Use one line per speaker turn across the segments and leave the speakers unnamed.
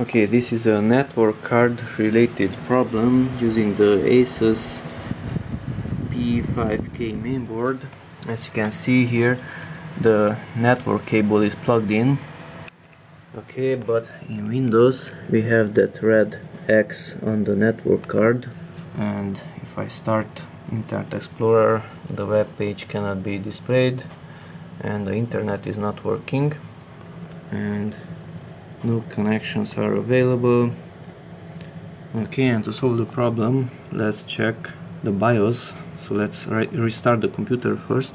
Okay, this is a network card related problem using the Asus P5K mainboard. As you can see here, the network cable is plugged in. Okay, but in Windows we have that red X on the network card and if I start Internet Explorer the web page cannot be displayed and the internet is not working and no connections are available. Okay and to solve the problem let's check the BIOS. So let's re restart the computer first.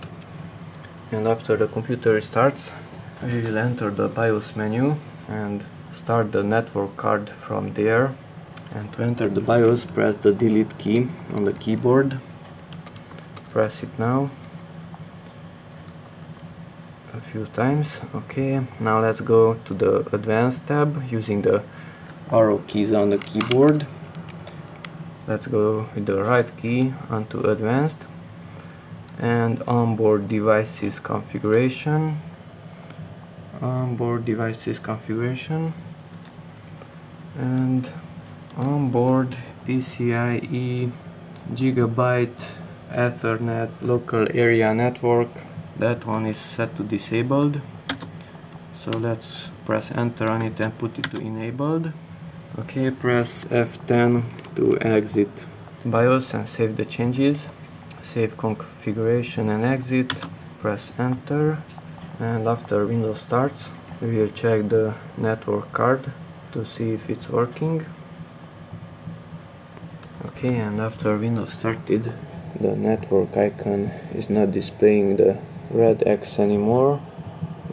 And after the computer restarts we will enter the BIOS menu and start the network card from there. And to enter the BIOS press the delete key on the keyboard. Press it now a few times. Okay now let's go to the advanced tab using the arrow keys on the keyboard. Let's go with the right key onto advanced. And onboard devices configuration. Onboard devices configuration. And onboard PCIe gigabyte ethernet local area network that one is set to disabled. So let's press enter on it and put it to enabled. Okay press F10 to exit. BIOS and save the changes. Save configuration and exit. Press enter. And after Windows starts we will check the network card to see if it's working. Okay and after Windows started the network icon is not displaying the red X anymore.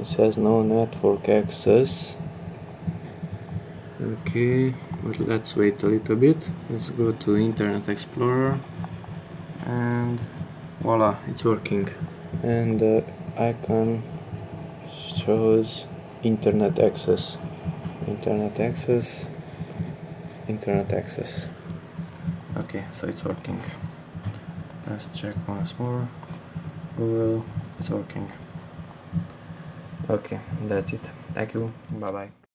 It says no network access. Okay but let's wait a little bit. Let's go to Internet Explorer. And voila it's working. And the icon shows internet access. Internet access. Internet access. Okay so it's working. Let's check once more. Google it's working. Okay that's it. Thank you. Bye bye